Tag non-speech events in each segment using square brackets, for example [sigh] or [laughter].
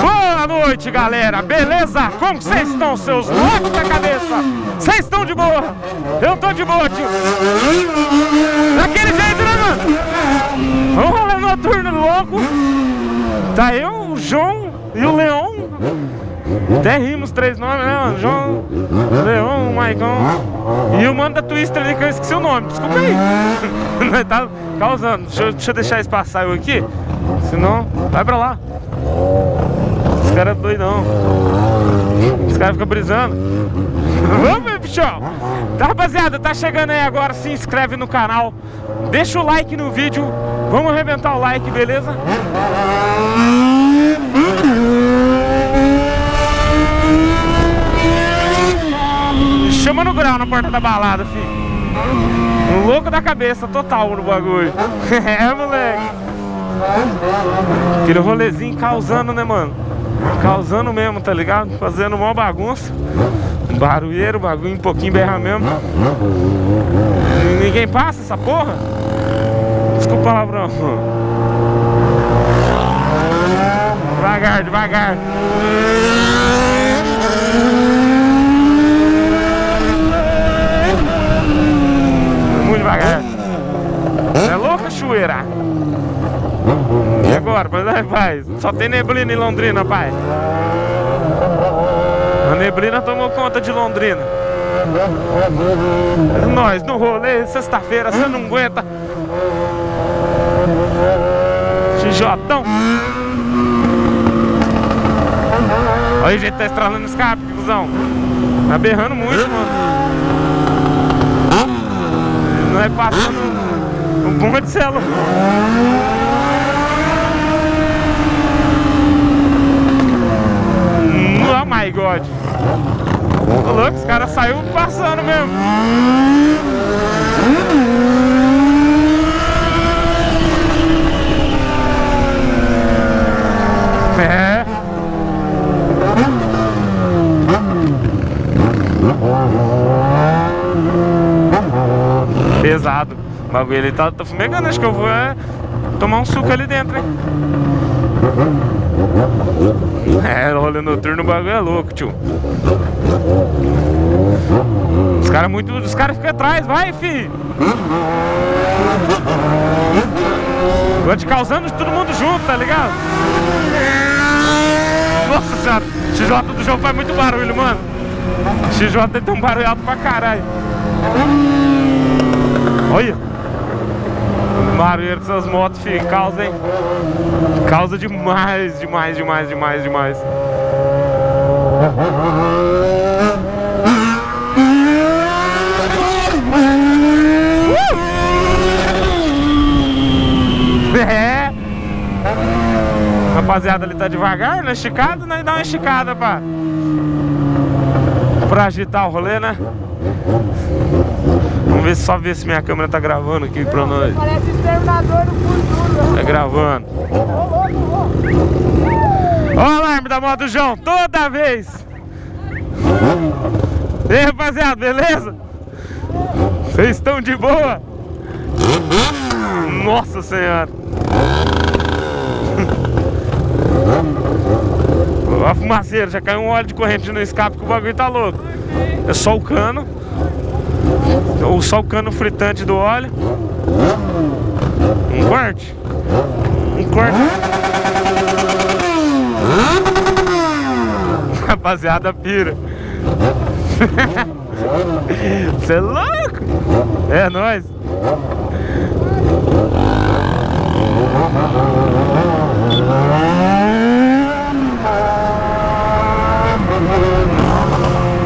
Boa noite, galera. Beleza? Como vocês estão, seus loucos da cabeça? Vocês estão de boa? Eu tô de boa, tio. Daquele jeito, né, mano? Vamos rolê noturno louco. Tá eu, o João e o Leão. Até rimos três nomes, né, mano? João, Leão, Maicon. E o mano da Twister ali que eu esqueci o nome. Desculpa aí. [laughs] tá causando. Deixa eu, deixa eu deixar esse passar aqui. Senão, vai pra lá. Os caras é doidão. Os caras ficam brisando. [laughs] Vamos, meu bichão. Tá, rapaziada, tá chegando aí agora. Se inscreve no canal. Deixa o like no vídeo. Vamos arrebentar o like, beleza? Chama no grau na porta da balada, filho. Um louco da cabeça total no bagulho. [laughs] é, moleque. Aquele rolezinho causando, né, mano? Causando mesmo, tá ligado? Fazendo uma bagunça. Barulheiro, bagulho um pouquinho berra mesmo. Ninguém passa essa porra? Desculpa o palavrão. Devagar, devagar. Muito devagar. É louca, chueira? E agora? Mas aí faz. Só tem neblina em Londrina, pai. A neblina tomou conta de Londrina. Nós no rolê, sexta-feira, você não aguenta. XJ. Olha o jeito tá estralando escape, cuzão. Tá berrando muito, mano. Não é passando um monte de celular. God. Ô louco, os caras saiu passando mesmo. É. Pesado. O bagulho ele tá, tá fumegando, acho que eu vou é, tomar um suco ali dentro, hein? É, rolê noturno o bagulho é louco, tio. Os caras muito. Os caras ficam atrás, vai, fi! Vou te causando todo mundo junto, tá ligado? Nossa senhora, XJ do jogo faz muito barulho, mano. XJ tem um barulho alto pra caralho. Olha! Barulho dessas motos, filho, causa, hein? Causa demais, demais, demais, demais, demais. Uh! É! Rapaziada ali tá devagar, né? Esticado, né? Dá uma esticada pra... Pra agitar o rolê, né? Vamos ver só ver se minha câmera tá gravando aqui pra nós. Parece exterminador do futuro. Tá gravando. Ó o alarme da moto João, toda vez. E aí, rapaziada, beleza? Vocês estão de boa? Nossa senhora. Ó a fumaceira, já caiu um óleo de corrente no escape que o bagulho tá louco. É só o cano. Ou só o cano fritante do óleo. Um corte. Um corte. [laughs] Rapaziada, pira. [laughs] Você é louco? É nóis.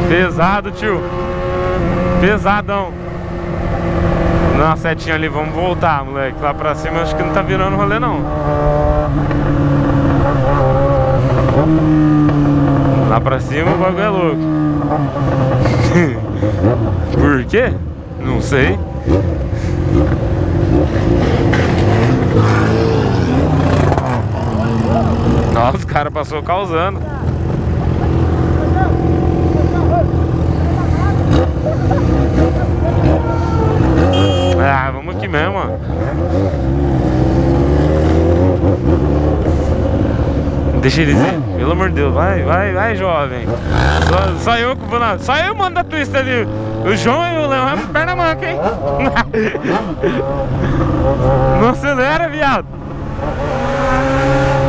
Pesado, tio. Pesadão. Na setinha ali, vamos voltar, moleque. Lá pra cima acho que não tá virando rolê, não. Lá pra cima o bagulho é louco. [laughs] Por quê? Não sei. Nossa, os caras passou causando. Ah, vamos aqui mesmo, ó. Deixa eles ir. Pelo amor de Deus. Vai, vai, vai, jovem. Só, só eu que vou na... Só eu mando a twist ali. O João e o Leão é perna manca, hein? [laughs] Não acelera, viado.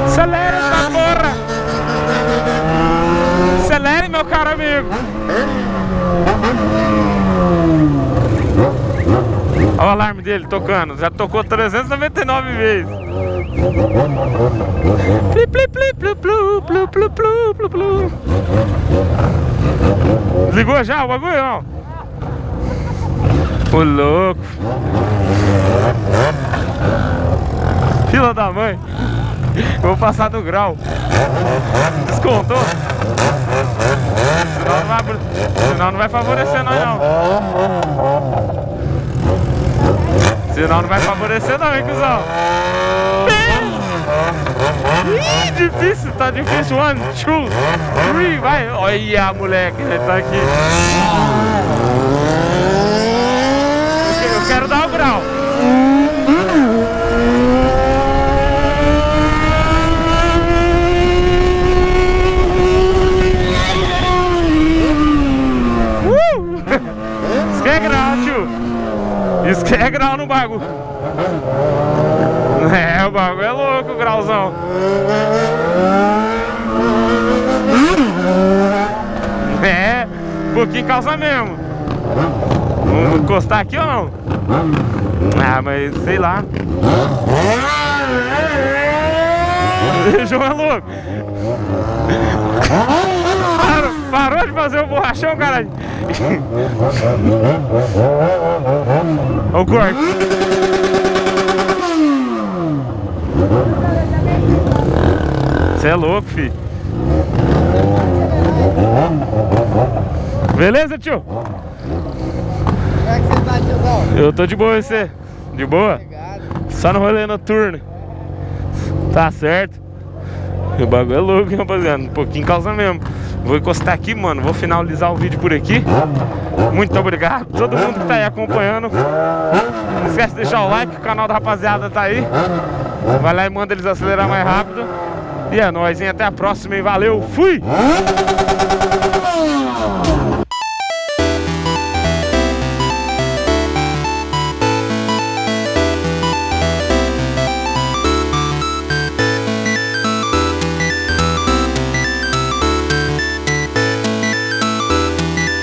Acelera essa porra. Acelere, meu caro amigo. O alarme dele tocando. Já tocou 399 vezes. Pli, plu, plu, plu, plu, plu, plu, plu. Ligou já o bagulho, não? Ô louco. Fila da mãe. Vou passar do grau. Descontou? Senão não vai, senão não vai favorecer nós não. Senão não vai favorecer não, hein, cuzão? Ih, difícil, tá difícil. One, two, three, vai. Olha, moleque, ele tá aqui. Eu quero dar o grau. Uh! É grau, tio. Isso que é grau no bagulho. É, o bagulho é louco, o grauzão. É, um pouquinho calça mesmo. Vamos encostar aqui ou não? Ah, mas sei lá. [laughs] João é louco. Parou, parou de fazer o borrachão, caralho. Olha o corte. Você é louco, filho. Beleza, tio? Como é que você tá, tiozão? Eu tô de boa, você? De boa? Só no rolê noturno. Tá certo. O bagulho é louco, hein, rapaziada. Um pouquinho causa mesmo. Vou encostar aqui, mano. Vou finalizar o vídeo por aqui. Muito obrigado. Todo mundo que tá aí acompanhando. Não esquece de deixar o like, o canal da rapaziada tá aí. Vai lá e manda eles acelerar mais rápido. E é nóis, hein? Até a próxima, hein? Valeu, fui!